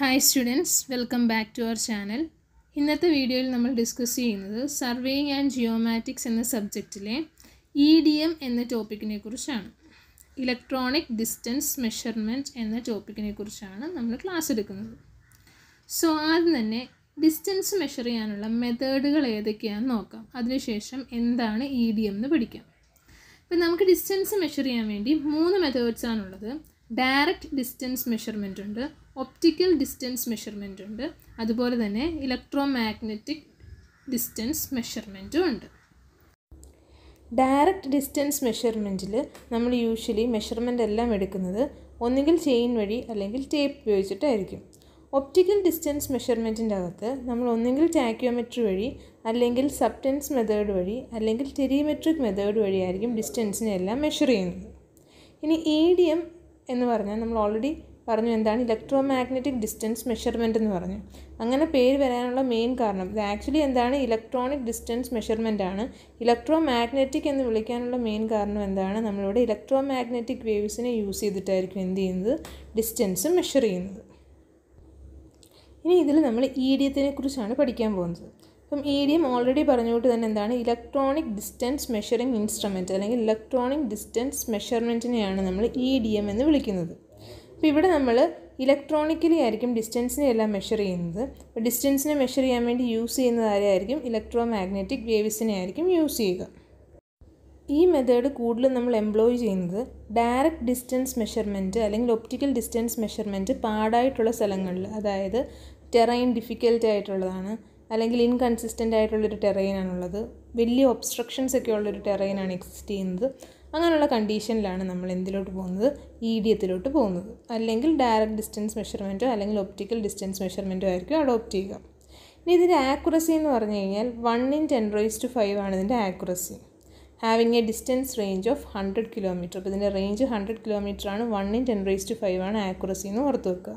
Hi students welcome back to our channel ഇന്നത്തെ വീഡിയോയിൽ നമ്മൾ ഡിസ്കസ് ചെയ്യുന്നത് സർവേയിങ് ആൻഡ് ജിയോമാറ്റിക്സ് എന്ന സബ്ജക്റ്റിലെ ഇ ഡി എം എന്ന ടോപ്പിക്കിനെ കുറിച്ചാണ്. ഇലക്ട്രോണിക് ഡിസ്റ്റൻസ് മെഷർമെന്റ് എന്ന ടോപ്പിക്കിനെ കുറിച്ചാണ് നമ്മൾ ക്ലാസ് എടുക്കുന്നത്. സോ ആദ്യം തന്നെ ഡിസ്റ്റൻസ് മെഷർ ചെയ്യാനുള്ള മെത്തേഡുകൾ ഏതൊക്കെയാണെന്ന് നോക്കാം. അതിനുശേഷം എന്താണ് ഇ ഡി എം എന്ന് പഠിക്കാം. ഇപ്പം നമുക്ക് ഡിസ്റ്റൻസ് മെഷർ ചെയ്യാൻ വേണ്ടി മൂന്ന് മെത്തേഡ്സാണുള്ളത് ഡയറക്റ്റ് ഡിസ്റ്റൻസ് മെഷർമെന്റ് ഉണ്ട്. ഒപ്റ്റിക്കൽ ഡിസ്റ്റൻസ് മെഷർമെന്റ് ഉണ്ട്. അതുപോലെ തന്നെ ഇലക്ട്രോ മാഗ്നറ്റിക് ഡിസ്റ്റൻസ് മെഷർമെന്റും ഉണ്ട്. ഡയറക്റ്റ് ഡിസ്റ്റൻസ് മെഷർമെന്റിൽ നമ്മൾ യൂഷ്വലി മെഷർമെന്റ് എല്ലാം എടുക്കുന്നത് ഒന്നുകിൽ ചെയിൻ വഴി അല്ലെങ്കിൽ ടേപ്പ് ഉപയോഗിച്ചിട്ടായിരിക്കും. ഒപ്റ്റിക്കൽ ഡിസ്റ്റൻസ് മെഷർമെന്റിന്റെ അകത്ത് നമ്മൾ ഒന്നുകിൽ ടാക്യോമെട്രി വഴി അല്ലെങ്കിൽ സബ്റ്റൻസ് മെത്തേഡ് വഴി അല്ലെങ്കിൽ ടെരിമെട്രിക് മെത്തേഡ് വഴിയായിരിക്കും ഡിസ്റ്റൻസിനെ എല്ലാം മെഷർ ചെയ്യുന്നത്. ഇനി ഇ ഡി എം എന്ന് പറഞ്ഞാൽ നമ്മൾ ഓൾറെഡി പറഞ്ഞു എന്താണ് ഇലക്ട്രോ മാഗ്നറ്റിക് ഡിസ്റ്റൻസ് മെഷർമെന്റ് എന്ന് പറഞ്ഞു. അങ്ങനെ പേര് വരാനുള്ള മെയിൻ കാരണം. ഇത് ആക്ച്വലി എന്താണ് ഇലക്ട്രോണിക് ഡിസ്റ്റൻസ് മെഷർമെന്റ് ആണ്. ഇലക്ട്രോ മാഗ്നറ്റിക് എന്ന് വിളിക്കാനുള്ള മെയിൻ കാരണം എന്താണ്? നമ്മളിവിടെ ഇലക്ട്രോ മാഗ്നറ്റിക് വേവ്സിനെ യൂസ് ചെയ്തിട്ടായിരിക്കും എന്ത് ചെയ്യുന്നത്? ഡിസ്റ്റൻസ് മെഷർ ചെയ്യുന്നത്. ഇനി ഇതിൽ നമ്മൾ ഇ ഡി എത്തിനെ കുറിച്ചാണ് പഠിക്കാൻ പോകുന്നത്. അപ്പം ഡി എം ഓൾറെഡി പറഞ്ഞുകൊണ്ട് തന്നെ എന്താണ്? ഇലക്ട്രോണിക് ഡിസ്റ്റൻസ് മെഷറിംഗ് ഇൻസ്ട്രുമെന്റ് അല്ലെങ്കിൽ ഇലക്ട്രോണിക് ഡിസ്റ്റൻസ് മെഷർമെന്റിനെയാണ് നമ്മൾ ഇ ഡി എം എന്ന് വിളിക്കുന്നത്. അപ്പോൾ ഇവിടെ നമ്മൾ ഇലക്ട്രോണിക്കലി ആയിരിക്കും ഡിസ്റ്റൻസിനെ എല്ലാം മെഷർ ചെയ്യുന്നത്. അപ്പോൾ ഡിസ്റ്റൻസിനെ മെഷർ ചെയ്യാൻ വേണ്ടി യൂസ് ചെയ്യുന്നത് ആരെയായിരിക്കും? ഇലക്ട്രോ മാഗ്നറ്റിക് വേവ്സിനെ ആയിരിക്കും യൂസ് ചെയ്യുക. ഈ മെത്തേഡ് കൂടുതലും നമ്മൾ എംപ്ലോയ് ചെയ്യുന്നത് ഡയറക്റ്റ് ഡിസ്റ്റൻസ് മെഷർമെന്റ് അല്ലെങ്കിൽ ഒപ്റ്റിക്കൽ ഡിസ്റ്റൻസ് മെഷർമെന്റ് പാടായിട്ടുള്ള സ്ഥലങ്ങളിൽ അതായത് ടെറൈൻ ഡിഫിക്കൽട്ട് ആയിട്ടുള്ളതാണ് അല്ലെങ്കിൽ ഇൻകൺസിസ്റ്റന്റ് ആയിട്ടുള്ളൊരു ടെറൈനാണുള്ളത് വലിയ ഒബ്സ്ട്രക്ഷൻസ് ഒക്കെ ഉള്ളൊരു ടെറൈനാണ് എക്സിസ്റ്റ് ചെയ്യുന്നത്. അങ്ങനെയുള്ള കണ്ടീഷനിലാണ് നമ്മൾ എന്തിലോട്ട് പോകുന്നത്? എത്തിലോട്ട് പോകുന്നത്. അല്ലെങ്കിൽ ഡയറക്റ്റ് ഡിസ്റ്റൻസ് മെഷർമെന്റോ അല്ലെങ്കിൽ ഒപ്റ്റിക്കൽ ഡിസ്റ്റൻസ് മെഷർമെന്റോ ആയിരിക്കും അഡോപ്റ്റ് ചെയ്യുക. ഇനി ഇതിന്റെ ആക്യുറസി എന്ന് പറഞ്ഞു കഴിഞ്ഞാൽ one in ten raise to five ആണ് ഇതിന്റെ accuracy. Having a distance range of hundred kilometre അപ്പോൾ ഇതിന്റെ റേഞ്ച് ഹൺഡ്രഡ് കിലോമീറ്റർ ആണ് one in ten raise to five ആണ് ആക്യുറസി എന്ന് ഓർത്ത് വെക്കുക.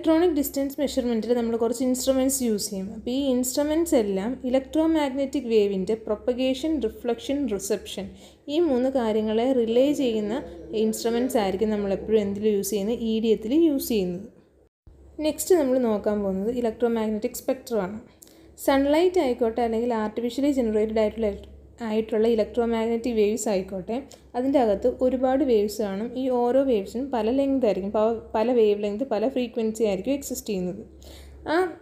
ഇലക്ട്രോണിക് ഡിസ്റ്റൻസ് മെഷർമെന്റിൽ നമ്മൾ കുറച്ച് ഇൻസ്ട്രുമെന്റ്സ് യൂസ് ചെയ്യും. അപ്പോൾ ഈ ഇൻസ്ട്രുമെന്റ്സ് എല്ലാം ഇലക്ട്രോ മാഗ്നറ്റിക് വേവിന്റെ പ്രൊപ്പഗേഷൻ റിഫ്ലക്ഷൻ റിസപ്ഷൻ ഈ മൂന്ന് കാര്യങ്ങളെ റിലേ ചെയ്യുന്ന ഇൻസ്ട്രുമെന്റ്സ് ആയിരിക്കും നമ്മൾ എപ്പോഴും എന്തിൽ യൂസ് ചെയ്യുന്നത് ഇ ഡി എത്തിൽ യൂസ് ചെയ്യുന്നത്. നെക്സ്റ്റ് നമ്മൾ നോക്കാൻ പോകുന്നത് ഇലക്ട്രോ മാഗ്നറ്റിക് സ്പെക്ട്രമാണ് സൺലൈറ്റ് ആയിക്കോട്ടെ അല്ലെങ്കിൽ ആർട്ടിഫിഷ്യലി ജനറേറ്റഡ് ആയിട്ടുള്ള ആയിട്ടുള്ള ഇലക്ട്രോ മാഗ്നറ്റിക് വേവ്സ് ആയിക്കോട്ടെ അതിന്റെ അകത്ത് ഒരുപാട് വേവ്സ് കാണും. ഈ ഓരോ വേവ്സിനും പല ലെങ്ത് ആയിരിക്കും. പല വേവ് ലെങ്ത് പല ഫ്രീക്വൻസി ആയിരിക്കും എക്സിസ്റ്റ് ചെയ്യുന്നത്. ആ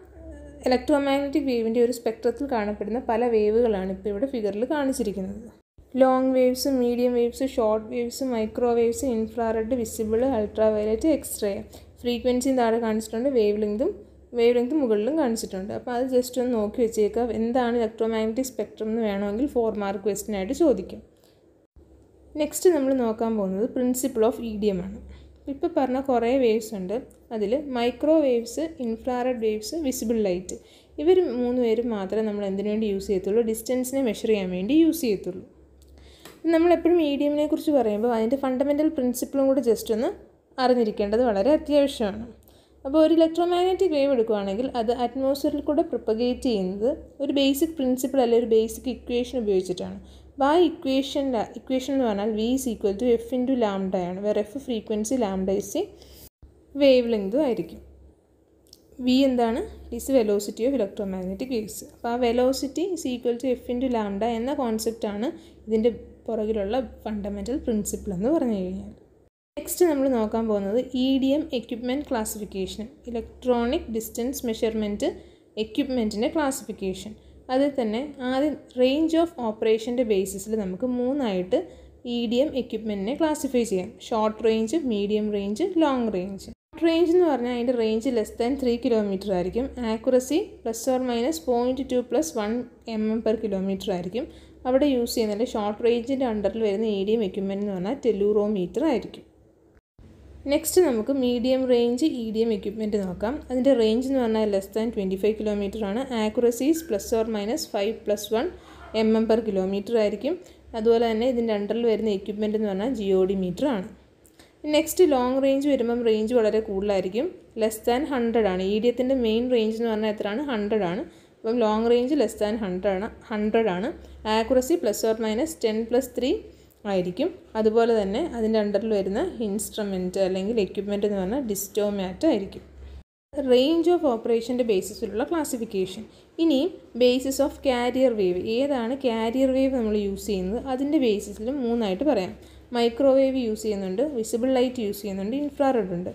ഇലക്ട്രോ മാഗ്നറ്റിക് വേവിന്റെ ഒരു സ്പെക്ട്രത്തിൽ കാണപ്പെടുന്ന പല വേവുകളാണ് ഇപ്പോൾ ഇവിടെ ഫിഗറിൽ കാണിച്ചിരിക്കുന്നത്. Long waves medium waves short waves microwaves infrared visible ultraviolet X ray ഫ്രീക്വൻസിയും താഴെ കാണിച്ചിട്ടുണ്ട് വേവ് ലെങ്തും വേവ് ലെങ്ത് മുകളിലും കാണിച്ചിട്ടുണ്ട്. അപ്പോൾ അത് ജസ്റ്റ് ഒന്ന് നോക്കി വെച്ചേക്കുക. എന്താണ് ഇലക്ട്രോ മാഗ്നറ്റിക് സ്പെക്ട്രം എന്ന് വേണമെങ്കിൽ ഫോർ മാർക്ക് ക്വസ്റ്റ്യൻ ആയിട്ട് ചോദിക്കും. നെക്സ്റ്റ് നമ്മൾ നോക്കാൻ പോകുന്നത് principle of E D M ആണ്. ഇപ്പോൾ പറഞ്ഞ കുറേ വേവ്സ് ഉണ്ട്. അതിൽ microwaves infrared waves visible light ഇവർ മൂന്ന് പേരും മാത്രമേ നമ്മൾ എന്തിനു വേണ്ടി യൂസ് ചെയ്യത്തുള്ളൂ? ഡിസ്റ്റൻസിനെ മെഷർ ചെയ്യാൻ വേണ്ടി യൂസ് ചെയ്യത്തുള്ളൂ. നമ്മളെപ്പോഴും ഇ ഡി എമ്മിനെ കുറിച്ച് പറയുമ്പോൾ അതിന്റെ ഫണ്ടമെന്റൽ പ്രിൻസിപ്പിളും കൂടെ ജസ്റ്റ് ഒന്ന് അറിഞ്ഞിരിക്കേണ്ടത് വളരെ അത്യാവശ്യമാണ്. അപ്പോൾ ഒരു ഇലക്ട്രോ മാഗ്നറ്റിക് വേവ് എടുക്കുകയാണെങ്കിൽ അത് അറ്റ്മോസ്ഫിയറിൽ കൂടെ പ്രൊപ്പഗേറ്റ് ചെയ്യുന്നത് ഒരു ബേസിക് പ്രിൻസിപ്പിൾ അല്ലെങ്കിൽ ഒരു ബേസിക് ഇക്വേഷൻ ഉപയോഗിച്ചിട്ടാണ്. അപ്പോൾ ആ ഇക്വേഷന്റെ ഇക്വേഷൻ എന്ന് പറഞ്ഞാൽ V is equal to F into ലാംഡയാണ് വേറെ F frequency lambda is wave ലെങ്തും ആയിരിക്കും. വി എന്താണ്? Is velocity of electromagnetic waves അപ്പോൾ ആ velocity is equal to F into lambda എന്ന കോൺസെപ്റ്റാണ് ഇതിന്റെ പുറകിലുള്ള ഫണ്ടമെന്റൽ പ്രിൻസിപ്പിൾ എന്ന് പറഞ്ഞു കഴിഞ്ഞാൽ. നെക്സ്റ്റ് നമ്മൾ നോക്കാൻ പോകുന്നത് E D M equipment classification electronic distance measurement എക്യുപ്മെന്റിന്റെ classification അതിൽ തന്നെ ആദ്യം റേഞ്ച് ഓഫ് ഓപ്പറേഷന്റെ ബേസിസിൽ നമുക്ക് മൂന്നായിട്ട് ഇ ഡി എം എക്യുപ്മെന്റിനെ ക്ലാസിഫൈ ചെയ്യാം. Short range medium range long range short range എന്ന് പറഞ്ഞാൽ അതിന്റെ range less than three kilometre ആയിരിക്കും. Accuracy plus or minus point two plus one M M per kilometre ആയിരിക്കും അവിടെ യൂസ് ചെയ്യുന്നത് ഷോർട്ട് റേഞ്ചിന്റെ അണ്ടറിൽ വരുന്ന ഇ ഡി എം എക്യുപ്മെന്റ് എന്ന് പറഞ്ഞാൽ ടെലൂറോമീറ്റർ ആയിരിക്കും. നെക്സ്റ്റ് നമുക്ക് medium range E D M equipment നോക്കാം. അതിന്റെ റേഞ്ച് എന്ന് പറഞ്ഞാൽ less than twenty five kilometre ആണ് accuracy is plus or minus five plus one M M per kilometre ആയിരിക്കും. അതുപോലെ തന്നെ ഇതിന്റെ അണ്ടറിൽ വരുന്ന എക്യുപ്മെന്റ് എന്ന് പറഞ്ഞാൽ ജിയോഡി മീറ്റർ ആണ്. നെക്സ്റ്റ് ലോങ് റേഞ്ച് വരുമ്പം റേഞ്ച് വളരെ കൂടുതലായിരിക്കും. ലെസ് ദാൻ ഹൺഡ്രഡ് ആണ്. ഇ ഡി എത്തിന്റെ മെയിൻ റേഞ്ച് എന്ന് പറഞ്ഞാൽ എത്രയാണ്? ഹൺഡ്രഡ് ആണ്. അപ്പം long range less than hundred ആണ്. ഹൺഡ്രഡ് ആണ്. Accuracy plus or minus ten plus three ആയിരിക്കും. അതുപോലെ തന്നെ അതിന്റെ അണ്ടറിൽ വരുന്ന ഇൻസ്ട്രുമെന്റ് അല്ലെങ്കിൽ എക്യുപ്മെന്റ് എന്ന് പറഞ്ഞാൽ ഡിസ്റ്റോമാറ്റ് ആയിരിക്കും. റേഞ്ച് ഓഫ് ഓപ്പറേഷന്റെ ബേസിസിലുള്ള ക്ലാസിഫിക്കേഷൻ ഇനി ബേസിസ് ഓഫ് കാരിയർ വേവ് ഏതാണ് കാരിയർ വേവ് നമ്മൾ യൂസ് ചെയ്യുന്നത്? അതിന്റെ ബേസിസിലും മൂന്നായിട്ട് പറയാം. മൈക്രോവേവ് യൂസ് ചെയ്യുന്നുണ്ട് വിസിബിൾ ലൈറ്റ് യൂസ് ചെയ്യുന്നുണ്ട് ഇൻഫ്രാറെഡ് ഉണ്ട്.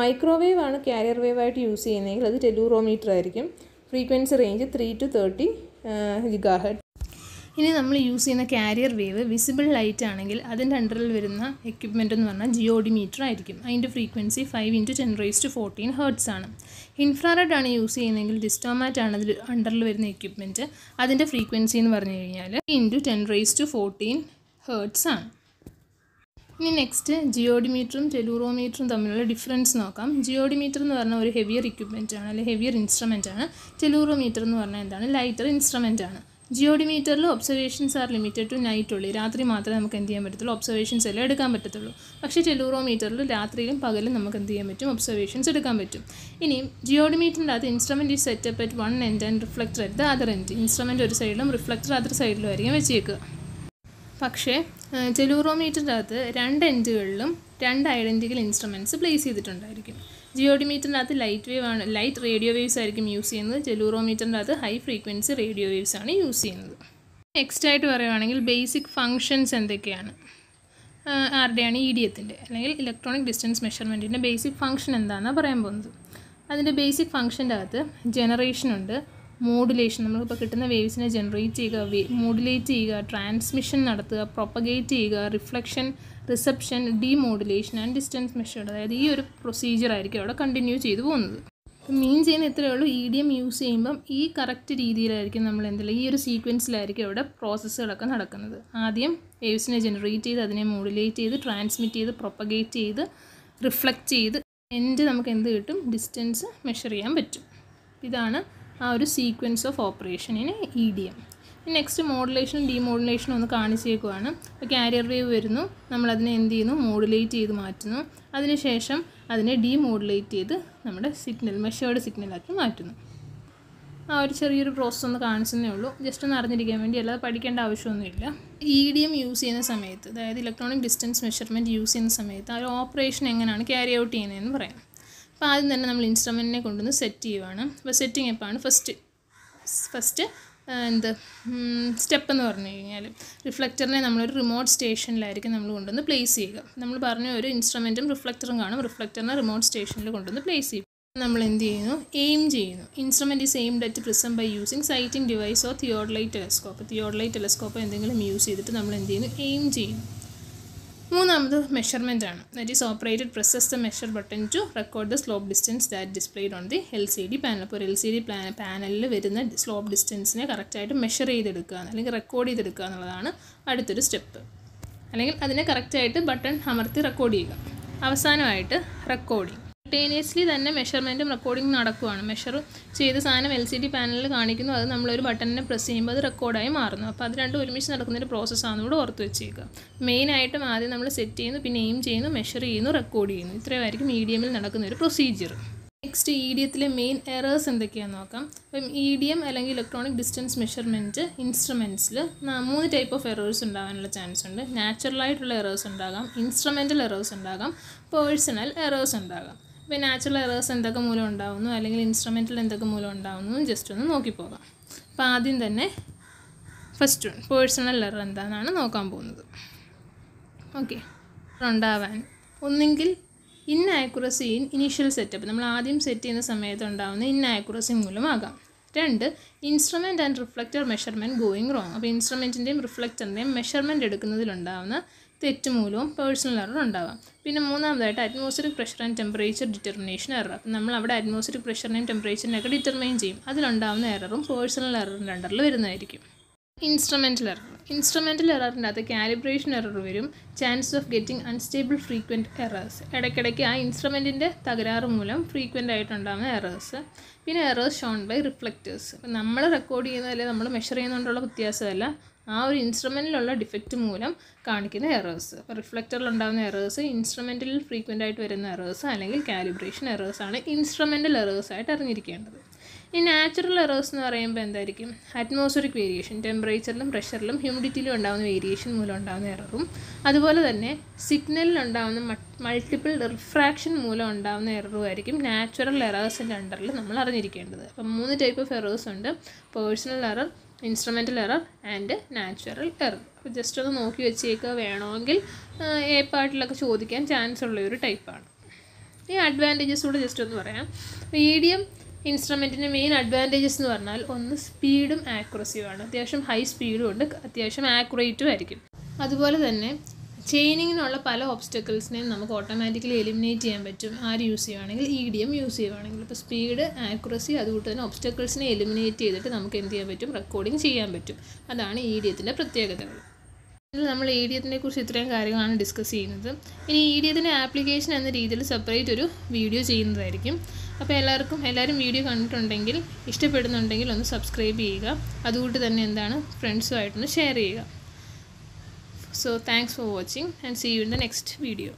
മൈക്രോവേവ് ആണ് കാരിയർ വേവ് ആയിട്ട് യൂസ് ചെയ്യുന്നതെങ്കിൽ അത് ടെലൂറോമീറ്റർ ആയിരിക്കും. Frequency range three to thirty gigahertz ഇനി നമ്മൾ യൂസ് ചെയ്യുന്ന കാരിയർ വേവ് വിസിബിൾ ലൈറ്റ് ആണെങ്കിൽ അതിന്റെ അണ്ടറിൽ വരുന്ന എക്യുപ്മെന്റ് എന്ന് പറഞ്ഞാൽ ജിയോഡിമീറ്റർ ആയിരിക്കും. അതിന്റെ frequency five into ten raise to fourteen hertz ആണ്. ഇൻഫ്രാറെഡ് ആണ് യൂസ് ചെയ്യുന്നതെങ്കിൽ ഡിസ്റ്റോമാറ്റ് ആണ് അതിൽ അണ്ടറിൽ വരുന്ന എക്യുപ്മെന്റ് അതിന്റെ ഫ്രീക്വൻസി എന്ന് പറഞ്ഞു കഴിഞ്ഞാൽ into ten raise to fourteen hertz ആണ്. ഇനി നെക്സ്റ്റ് ജിയോഡിമീറ്ററും ടെലൂറോമീറ്ററും തമ്മിലുള്ള ഡിഫറൻസ് നോക്കാം. ജിയോഡിമീറ്റർ എന്ന് പറഞ്ഞാൽ ഒരു ഹെവിയർ ഇക്വിപ്മെന്റ് ആണ് അല്ലെങ്കിൽ ഹെവിയർ ഇൻസ്ട്രുമെന്റ് ആണ്. ടെലൂറോമീറ്റർ എന്ന് പറഞ്ഞാൽ എന്താണ്? ലൈറ്റർ ഇൻസ്ട്രുമെന്റ് ആണ്. ജിയോഡിമീറ്ററിൽ observations are limited to night only. രാത്രി മാത്രമേ നമുക്ക് എന്ത് ചെയ്യാൻ പറ്റത്തുള്ളൂ? ഒബ്സർവേഷൻസ് എല്ലാം എടുക്കാൻ പറ്റത്തുള്ളൂ. പക്ഷേ ടെലൂറോമീറ്ററിൽ രാത്രിയിലും പകലും നമുക്ക് എന്ത് ചെയ്യാൻ പറ്റും? ഒബ്സർവേഷൻസ് എടുക്കാൻ പറ്റും. ഇനി ജിയോഡിമീറ്ററിന്റെ അത് ഇൻസ്ട്രുമെന്റ് ഈ setup at one end and reflector at the other end instrument ഒരു സൈഡിലും റിഫ്ലക്ടർ അതർ സൈഡിലും ആയിരിക്കും വെച്ചേക്കുക പക്ഷേ ടെലൂറോമീറ്ററിന്റെ അകത്ത് രണ്ട് എൻഡുകളിലും രണ്ട് ഐഡന്റിക്കൽ ഇൻസ്ട്രുമെന്റ്സ് പ്ലേസ് ചെയ്തിട്ടുണ്ടായിരിക്കും. ജിയോഡിമീറ്ററിന്റെ അകത്ത് ലൈറ്റ് വേവ് ആണ് ലൈറ്റ് റേഡിയോ വേവ്സ് ആയിരിക്കും യൂസ് ചെയ്യുന്നത്. ജെലൂറോമീറ്ററിന്റെ അകത്ത് ഹൈ ഫ്രീക്വൻസി റേഡിയോ വേവ്സ് ആണ് യൂസ് ചെയ്യുന്നത്. നെക്സ്റ്റ് ആയിട്ട് പറയുവാണെങ്കിൽ ബേസിക് ഫങ്ഷൻസ് എന്തൊക്കെയാണ്? ആരുടെയാണ്? ഇ ഡി എത്തിന്റെ അല്ലെങ്കിൽ ഇലക്ട്രോണിക് ഡിസ്റ്റൻസ് മെഷർമെന്റിന്റെ ബേസിക് ഫങ്ഷൻ എന്താണെന്നാണ് പറയാൻ പോകുന്നത്. അതിന്റെ ബേസിക് ഫങ്ഷന്റെ അകത്ത് ജനറേഷൻ ഉണ്ട്. മോഡുലേഷൻ നമ്മളിപ്പോൾ കിട്ടുന്ന വേവ്സിനെ ജനറേറ്റ് ചെയ്യുക മോഡുലേറ്റ് ചെയ്യുക ട്രാൻസ്മിഷൻ നടത്തുക പ്രൊപ്പഗേറ്റ് ചെയ്യുക reflection reception demodulation and distance measured അതായത് ഈ ഒരു പ്രൊസീജിയർ ആയിരിക്കും അവിടെ കണ്ടിന്യൂ ചെയ്തു പോകുന്നത്. മീൻ ചെയ്യുന്ന ഇത്രയേ ഉള്ളൂ. ഇ ഡി എം യൂസ് ചെയ്യുമ്പം ഈ കറക്റ്റ് രീതിയിലായിരിക്കും നമ്മൾ എന്തെങ്കിലും ഈ ഒരു സീക്വൻസിലായിരിക്കും അവിടെ പ്രോസസ്സുകളൊക്കെ നടക്കുന്നത്. ആദ്യം വേവ്സിനെ ജനറേറ്റ് ചെയ്ത് അതിനെ മോഡുലേറ്റ് ചെയ്ത് ട്രാൻസ്മിറ്റ് ചെയ്ത് പ്രൊപ്പഗേറ്റ് ചെയ്ത് റിഫ്ലക്റ്റ് ചെയ്ത് എൻഡ് നമുക്ക് എന്ത് കിട്ടും? ഡിസ്റ്റൻസ് മെഷർ ചെയ്യാൻ പറ്റും. ഇതാണ് ആ ഒരു സീക്വൻസ് ഓഫ് ഓപ്പറേഷനിന് ഇ ഡി എം നെക്സ്റ്റ് മോഡുലേഷനും ഡിമോഡുലേഷനും ഒന്ന് കാണിച്ചേക്കുവാണ് അപ്പോൾ കാരിയർ വേവ് വരുന്നു. നമ്മളതിനെ എന്ത് ചെയ്യുന്നു? മോഡുലേറ്റ് ചെയ്ത് മാറ്റുന്നു. അതിനുശേഷം അതിനെ ഡിമോഡുലേറ്റ് ചെയ്ത് നമ്മുടെ സിഗ്നൽ മെഷേർഡ് സിഗ്നലാക്കി മാറ്റുന്നു. ആ ഒരു ചെറിയൊരു പ്രോസസ്സ് ഒന്ന് കാണിച്ചതേ ഉള്ളൂ. ജസ്റ്റ് ഒന്ന് അറിഞ്ഞിരിക്കാൻ വേണ്ടി അല്ലാതെ പഠിക്കേണ്ട ആവശ്യമൊന്നുമില്ല. ഇ ഡി എം യൂസ് ചെയ്യുന്ന സമയത്ത് അതായത് ഇലക്ട്രോണിക് ഡിസ്റ്റൻസ് മെഷർമെന്റ് യൂസ് ചെയ്യുന്ന സമയത്ത് ആ ഒരു ഓപ്പറേഷൻ എങ്ങനെയാണ് ക്യാരി ഔട്ട് ചെയ്യുന്നതെന്ന് പറയാം. അപ്പോൾ ആദ്യം തന്നെ നമ്മൾ ഇൻസ്ട്രുമെന്റിനെ കൊണ്ടുവന്ന് സെറ്റ് ചെയ്യുവാണ്. അപ്പോൾ സെറ്റിംഗ് എപ്പോഴാണ് ഫസ്റ്റ് ഫസ്റ്റ് എന്ത്? സ്റ്റെപ്പ് എന്ന് പറഞ്ഞു കഴിഞ്ഞാൽ റിഫ്ലക്ടറിനെ നമ്മളൊരു റിമോട്ട് സ്റ്റേഷനിലായിരിക്കും നമ്മൾ കൊണ്ടുവന്ന് പ്ലേസ് ചെയ്യുക. നമ്മൾ പറഞ്ഞ ഒരു ഇൻസ്ട്രുമെന്റും റിഫ്ലക്ടറും കാണും. റിഫ്ലക്ടറിനെ റിമോട്ട് സ്റ്റേഷനിൽ കൊണ്ടുവന്ന് പ്ലേസ് ചെയ്യും. നമ്മൾ എന്ത് ചെയ്യുന്നു? എയിം ചെയ്യുന്നു. Instrument is aimed at prism by using sighting device or theodolite telescope theodolite telescope എന്തെങ്കിലും യൂസ് ചെയ്തിട്ട് നമ്മൾ എന്ത് ചെയ്യുന്നു? എയിം ചെയ്യുന്നു. മൂന്നാമത് മെഷർമെന്റ് ആണ്. That is operated presses the measure button to record the slope distance that displayed on the L C D panel അപ്പോൾ L C D plan പാനലിൽ വരുന്ന സ്ലോപ്പ് ഡിസ്റ്റൻസിനെ കറക്റ്റായിട്ട് മെഷർ ചെയ്തെടുക്കുക അല്ലെങ്കിൽ റെക്കോർഡ് ചെയ്തെടുക്കുക എന്നുള്ളതാണ് അടുത്തൊരു സ്റ്റെപ്പ് അല്ലെങ്കിൽ അതിനെ കറക്റ്റായിട്ട് ബട്ടൺ അമർത്തി റെക്കോർഡ് ചെയ്യുക. അവസാനമായിട്ട് റെക്കോർഡിങ് സൈമൾട്ടേനിയസ്ലി തന്നെ മെഷർമെന്റും റെക്കോർഡിംഗ് നടക്കുവാണ്. മെഷർ ചെയ്ത സാധനം എൽ സി ഡി പാനലിൽ കാണിക്കുന്നു. അത് നമ്മളൊരു ബട്ടണിനെ പ്രസ് ചെയ്യുമ്പോൾ അത് റെക്കോർഡായി മാറുന്നു. അപ്പോൾ അത് രണ്ടും ഒരുമിച്ച് നടക്കുന്നൊരു പ്രോസസ്സാണെന്ന് കൂടെ ഓർത്ത് വെച്ചേക്കുക മെയിനായിട്ടും ആദ്യം നമ്മൾ സെറ്റ് ചെയ്യുന്നു പിന്നെ എയിം ചെയ്യുന്നു മെഷർ ചെയ്യുന്നു റെക്കോർഡ് ചെയ്യുന്നു. ഇത്രയുമായിരിക്കും മീഡിയമിൽ നടക്കുന്ന ഒരു പ്രൊസീജിയർ നെക്സ്റ്റ് ഇ ഡി എത്തിലെ മെയിൻ എറേഴ്സ് എന്തൊക്കെയാണെന്ന് നോക്കാം. അപ്പം ഇ ഡി എം അല്ലെങ്കിൽ ഇലക്ട്രോണിക് ഡിസ്റ്റൻസ് മെഷർമെന്റ് ഇൻസ്ട്രുമെന്റ്സിൽ മൂന്ന് ടൈപ്പ് ഓഫ് എറേഴ്സ് ഉണ്ടാകാനുള്ള ചാൻസ് ഉണ്ട്. നാച്ചുറലായിട്ടുള്ള എറേഴ്സ് ഉണ്ടാകാം ഇൻസ്ട്രുമെന്റൽ എറേഴ്സ് ഉണ്ടാകാം പേഴ്സണൽ എറേഴ്സ് ഉണ്ടാകാം. ഇപ്പോൾ നാച്ചുറൽ എറേഴ്സ് എന്തൊക്കെ മൂലം ഉണ്ടാകുന്നു അല്ലെങ്കിൽ ഇൻസ്ട്രുമെന്റിൽ എന്തൊക്കെ മൂലം ഉണ്ടാകുന്നു ജസ്റ്റ് ഒന്ന് നോക്കിപ്പോകാം അപ്പോൾ ആദ്യം തന്നെ ഫസ്റ്റ് വൺ പേഴ്സണൽ എറർ എന്താണെന്നാണ് നോക്കാൻ പോകുന്നത്. ഓക്കെ ഉണ്ടാവാൻ. ഒന്നെങ്കിൽ ഇന്നാക്യുറസി ഇൻ ഇനീഷ്യൽ സെറ്റപ്പ് നമ്മൾ ആദ്യം സെറ്റ് ചെയ്യുന്ന സമയത്ത് ഉണ്ടാകുന്ന ഇന്നാക്യുറസി മൂലമാകാം. രണ്ട് instrument and reflector measurement going wrong അപ്പോൾ ഇൻസ്ട്രുമെന്റിന്റെയും റിഫ്ലക്റ്ററിന്റെയും മെഷർമെന്റ് എടുക്കുന്നതിലുണ്ടാകുന്ന തെറ്റ് മൂലവും പേഴ്സണൽ എറർ ഉണ്ടാവാം. പിന്നെ മൂന്നാമതായിട്ട് atmospheric pressure and temperature determination error അപ്പം നമ്മൾ അവിടെ അറ്റ്മോസ്ഫിയറിക് പ്രഷറിനെയും ടെമ്പറേച്ചറിനെയൊക്കെ ഡിറ്റർമൈൻ ചെയ്യും. അതിലുണ്ടാവുന്ന എററും പേഴ്സണൽ എററിന്റെ അണ്ടറിൽ വരുന്നതായിരിക്കും. ഇൻസ്ട്രുമെന്റൽ എറർ ഇൻസ്ട്രുമെന്റൽ എററിന്റെ അകത്ത് കാലിബ്രേഷൻ എറർ വരും. Chance of getting unstable frequent errors ഇടയ്ക്കിടയ്ക്ക് ആ ഇൻസ്ട്രുമെന്റിന്റെ തകരാറ് മൂലം ഫ്രീക്വന്റ് ആയിട്ടുണ്ടാകുന്ന എറേഴ്സ് പിന്നെ എറേഴ്സ് ഷോൺ ബൈ റിഫ്ലക്റ്റേഴ്സ് അപ്പം നമ്മൾ റെക്കോർഡ് ചെയ്യുന്നതല്ലേ നമ്മൾ മെഷർ ചെയ്യുന്നതുകൊണ്ടുള്ള വ്യത്യാസമല്ല. ആ ഒരു ഇൻസ്ട്രുമെന്റിലുള്ള ഡിഫക്റ്റ് മൂലം കാണിക്കുന്ന എറേഴ്സ് അപ്പോൾ റിഫ്ലക്ടറിൽ ഉണ്ടാകുന്ന എറേഴ്സ് ഇൻസ്ട്രുമെന്റിൽ ഫ്രീക്വന്റ് ആയിട്ട് വരുന്ന എറേഴ്സ് അല്ലെങ്കിൽ കാലിബ്രേഷൻ എറേഴ്സ് ആണ് ഇൻസ്ട്രുമെന്റൽ എറേഴ്സ് ആയിട്ട് അറിഞ്ഞിരിക്കേണ്ടത്. ഈ നാച്ചുറൽ എറേഴ്സ് എന്ന് പറയുമ്പോൾ എന്തായിരിക്കും? അറ്റ്മോസ്ഫിയറിക് വേരിയേഷൻ ടെമ്പറേച്ചറിലും പ്രഷറിലും ഹ്യൂമിഡിറ്റിയിലും ഉണ്ടാകുന്ന വേരിയേഷൻ മൂലം ഉണ്ടാകുന്ന എററും അതുപോലെ തന്നെ സിഗ്നലിൽ ഉണ്ടാകുന്ന മൾട്ടിപ്പിൾ റിഫ്രാക്ഷൻ മൂലം ഉണ്ടാകുന്ന എററും ആയിരിക്കും നാച്ചുറൽ എറേഴ്സിന്റെ അണ്ടറിൽ നമ്മൾ അറിഞ്ഞിരിക്കേണ്ടത്. അപ്പം മൂന്ന് ടൈപ്പ് ഓഫ് എറേഴ്സ് ഉണ്ട്. Personal error instrumental error and natural error അപ്പോൾ ജസ്റ്റ് ഒന്ന് നോക്കി വെച്ചേക്കുക വേണമെങ്കിൽ എ പാർട്ടിലൊക്കെ ചോദിക്കാൻ ചാൻസ് ഉള്ള ഒരു ടൈപ്പാണ് ഈ അഡ്വാന്റേജസ് കൂടെ ജസ്റ്റ് ഒന്ന് പറയാം. മീഡിയം ഇൻസ്ട്രുമെന്റിന്റെ മെയിൻ അഡ്വാന്റേജസ് എന്ന് പറഞ്ഞാൽ ഒന്ന് സ്പീഡും ആക്യുറസിയുമാണ് അത്യാവശ്യം ഹൈ സ്പീഡും ഉണ്ട്. അത്യാവശ്യം ആക്യുറേറ്റും ആയിരിക്കും. അതുപോലെ തന്നെ ചെയിനിങ്ങിനുള്ള പല ഓബ്സ്റ്റക്കിൾസിനെയും നമുക്ക് ഓട്ടോമാറ്റിക്കലി എലിമിനേറ്റ് ചെയ്യാൻ പറ്റും. ആര് യൂസ് ചെയ്യുവാണെങ്കിൽ ഇ ഡി എം യൂസ് ചെയ്യുവാണെങ്കിൽ ഇപ്പോൾ സ്പീഡ് ആക്യുറസി അതുകൊണ്ട് തന്നെ ഓബ്സ്റ്റക്കിൾസിനെ എലിമിനേറ്റ് ചെയ്തിട്ട് നമുക്ക് എന്ത് ചെയ്യാൻ പറ്റും? റെക്കോർഡിങ് ചെയ്യാൻ പറ്റും. അതാണ് ഇ ഡി എത്തിന്റെ പ്രത്യേകതകൾ. ഇതിൽ നമ്മൾ ഇ ഡി എത്തിനെ കുറിച്ച് ഇത്രയും കാര്യങ്ങളാണ് ഡിസ്കസ് ചെയ്യുന്നത്. ഇനി ഇ ഡി എത്തിന്റെ ആപ്ലിക്കേഷൻ എന്ന രീതിയിൽ സെപ്പറേറ്റ് ഒരു വീഡിയോ ചെയ്യുന്നതായിരിക്കും. അപ്പോൾ എല്ലാവർക്കും എല്ലാവരും വീഡിയോ കണ്ടിട്ടുണ്ടെങ്കിൽ ഇഷ്ടപ്പെടുന്നുണ്ടെങ്കിൽ ഒന്ന് സബ്സ്ക്രൈബ് ചെയ്യുക. അതുകൊണ്ട് തന്നെ എന്താണ് ഫ്രണ്ട്സുമായിട്ടൊന്ന് ഷെയർ ചെയ്യുക. So thanks for watching and see you in the next video.